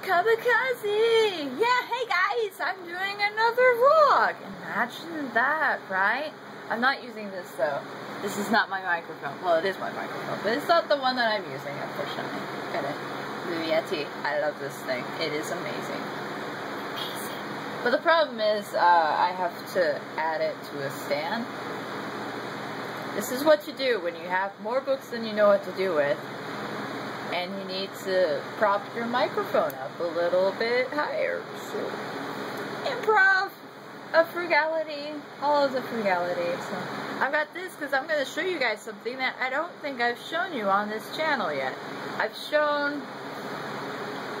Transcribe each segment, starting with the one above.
Kamikaze! Yeah, hey guys, I'm doing another vlog. Imagine that, right? I'm not using this though. This is not my microphone. Well, it is my microphone, but it's not the one that I'm using, unfortunately. Got it. The Yeti. I love this thing. It is amazing. But the problem is, uh, I have to add it to a stand. This is what you do when you have more books than you know what to do with and you need to prop your microphone up a little bit higher. So, improv, a frugality, all of the frugality. So, I've got this because I'm going to show you guys something that I don't think I've shown you on this channel yet. I've shown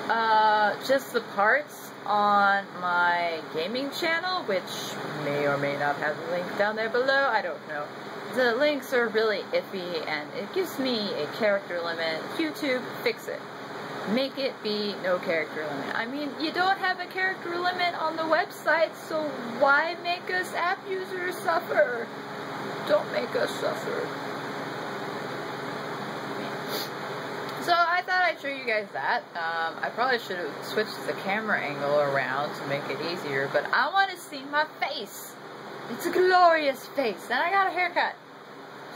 uh, just the parts on my gaming channel, which may or may not have a link down there below. I don't know the links are really iffy and it gives me a character limit. YouTube, fix it. Make it be no character limit. I mean, you don't have a character limit on the website, so why make us app users suffer? Don't make us suffer. So I thought Show you guys that. Um, I probably should have switched the camera angle around to make it easier, but I want to see my face. It's a glorious face, and I got a haircut.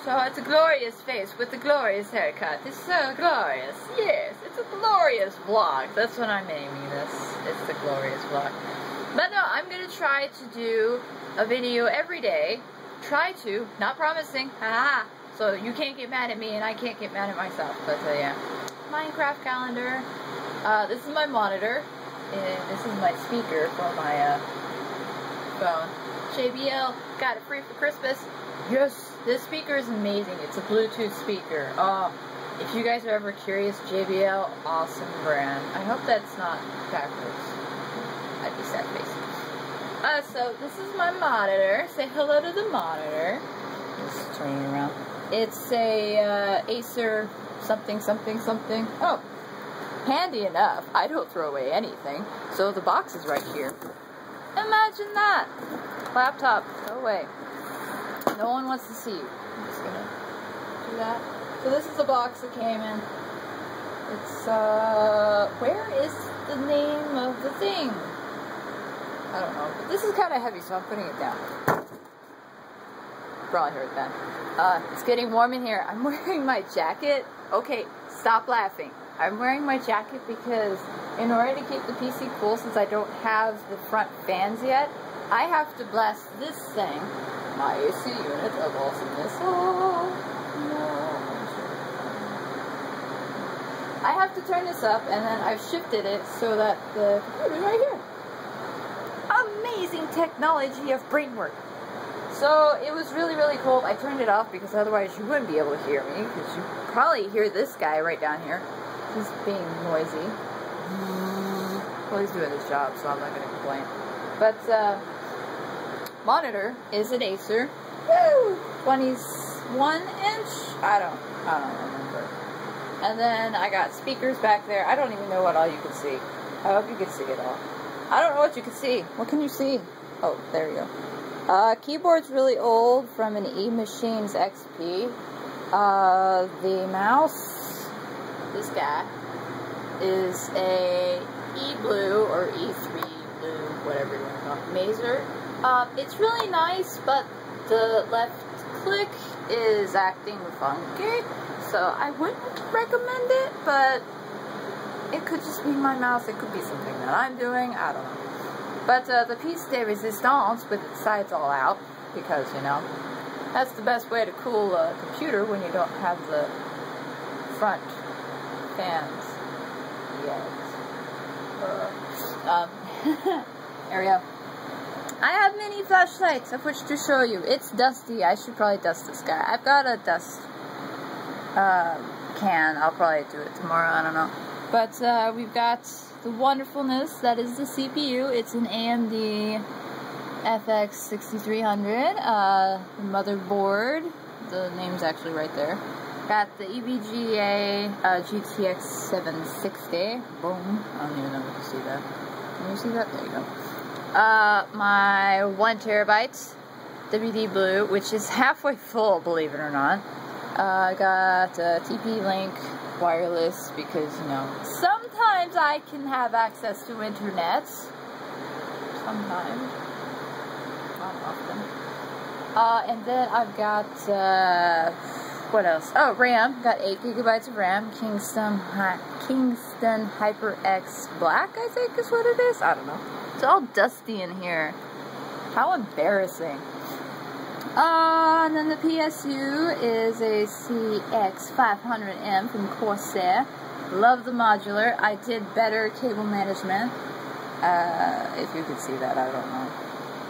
So it's a glorious face with a glorious haircut. It's so glorious. Yes, it's a glorious vlog. That's what I'm naming this. It's the glorious vlog. But no, I'm going to try to do a video every day. Try to. Not promising. Haha. So you can't get mad at me and I can't get mad at myself. But uh, yeah. Minecraft calendar. Uh, this is my monitor. And this is my speaker for my uh, phone. JBL. Got it free for Christmas. Yes, this speaker is amazing. It's a Bluetooth speaker. Oh, if you guys are ever curious, JBL, awesome brand. I hope that's not backwards. I'd be sad face. Uh, so this is my monitor. Say hello to the monitor. Just turning around. It's a uh, Acer something something something. Oh, handy enough. I don't throw away anything. So the box is right here. Imagine that. Laptop, go away. No one wants to see you. I'm just gonna do that. So this is the box that came in. It's, uh, where is the name of the thing? I don't know. But this is kind of heavy, so I'm putting it down. Probably heard that. Uh, it's getting warm in here. I'm wearing my jacket. Okay, stop laughing. I'm wearing my jacket because in order to keep the PC cool, since I don't have the front fans yet, I have to blast this thing my AC unit of awesomeness. Oh, no. I have to turn this up, and then I've shifted it so that the computer's right here. Amazing technology of brain work. So it was really, really cold. I turned it off because otherwise you wouldn't be able to hear me, because you probably hear this guy right down here. He's being noisy. Well, he's doing his job, so I'm not going to complain. But, uh, monitor is an Acer. Woo! 21 inch? I don't, I don't remember. And then I got speakers back there. I don't even know what all you can see. I hope you can see it all. I don't know what you can see. What can you see? Oh, there you go. Uh, keyboard's really old from an E-Machines XP. Uh, the mouse, this guy, is a E-Blue or E3 Blue, whatever you want to call it, Mazer. Um, it's really nice, but the left click is acting funky, so I wouldn't recommend it, but it could just be my mouse, it could be something that I'm doing, I don't know. But uh, the piece de resistance with its sides all out, because, you know, that's the best way to cool a computer when you don't have the front fans yet. Um, go. I have many flashlights of which to show you. It's dusty. I should probably dust this guy. I've got a dust uh, can. I'll probably do it tomorrow. I don't know. But uh, we've got the wonderfulness that is the CPU. It's an AMD FX 6300. Uh, the motherboard. The name's actually right there. Got the EVGA uh, GTX 760. Boom. I don't even know if you see that. Can you see that? There you go uh, my one terabyte WD Blue, which is halfway full, believe it or not. Uh, I got a TP Link wireless because, you know, sometimes sometimes I can have access to internet. Sometimes. Not often. Uh, and then I've got, uh, what else? Oh, RAM. Got 8 gigabytes of RAM. Kingston, Kingston HyperX Black, I think is what it is. I don't know. It's all dusty in here. How embarrassing. Uh, and then the PSU is a CX500M from Corsair. Love the modular. I did better cable management. Uh, if you could see that, I don't know.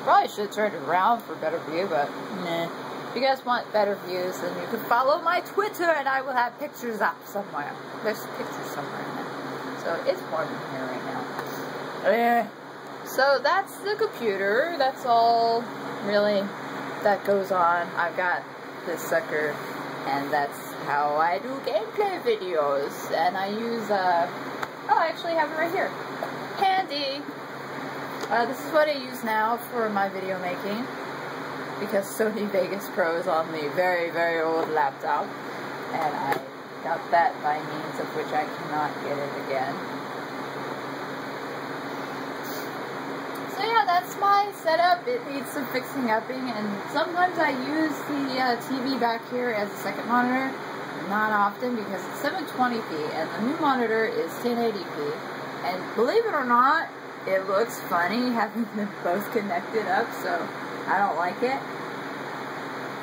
Probably should turn it around for better view, but nah. If you guys want better views, then you can follow my Twitter and I will have pictures up somewhere. There's pictures somewhere in there. So it's warm in here right now. Eh. So that's the computer. That's all really that goes on. I've got this sucker and that's how I do gameplay videos. And I use, uh, oh, I actually have it right here. Handy! Uh, this is what I use now for my video making because Sony Vegas Pro is on the very, very old laptop and I got that by means of which I cannot get it again. So yeah, that's my setup. It needs some fixing upping and sometimes I use the uh, TV back here as a second monitor. Not often because it's 720p and the new monitor is 1080p. And believe it or not, it looks funny having them both connected up, so I don't like it.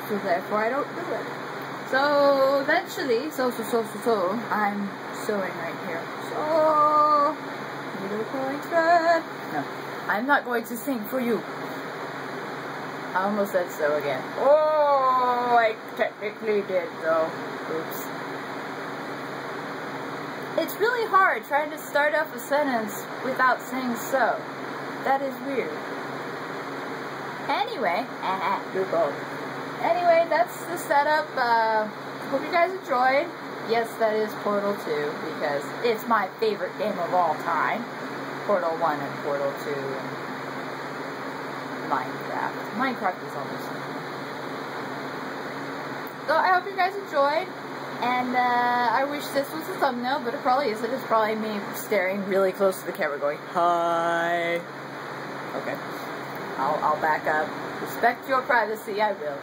So therefore I don't do it. So eventually, so so so so so, I'm sewing right here. So needle point thread. No, I'm not going to sing for you. I almost said so again. Oh, I technically did though. Oops. It's really hard trying to start off a sentence without saying so. That is weird. Anyway, Google. Anyway, that's the setup. Uh, hope you guys enjoyed. Yes, that is Portal 2 because it's my favorite game of all time. Portal 1 and Portal 2 and Minecraft. Minecraft is almost So I hope you guys enjoyed. And uh, I wish this was a thumbnail, but it probably isn't. It's probably me staring really close to the camera going, Hi. Okay. I'll, I'll back up. Respect your privacy, I will.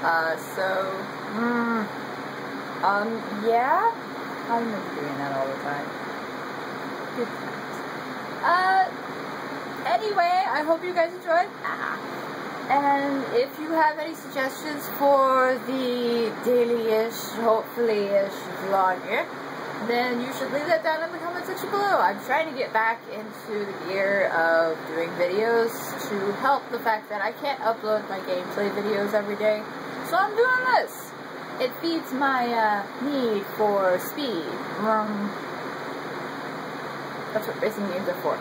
Uh, so, mm, um, yeah? I remember doing that all the time. Good times. Uh, anyway, I hope you guys enjoyed. Ah. And if you have any suggestions for the daily-ish, hopefully-ish vlog here, then you should leave that down in the comment section below. I'm trying to get back into the gear of doing videos to help the fact that I can't upload my gameplay videos every day. So I'm doing this. It feeds my uh, need for speed. Um, that's what racing games are for.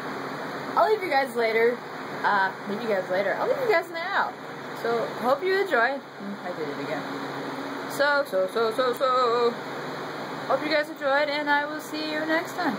I'll leave you guys later uh, meet you guys later. I'll leave you guys now. So, hope you enjoy. I did it again. So, so, so, so, so. Hope you guys enjoyed, and I will see you next time.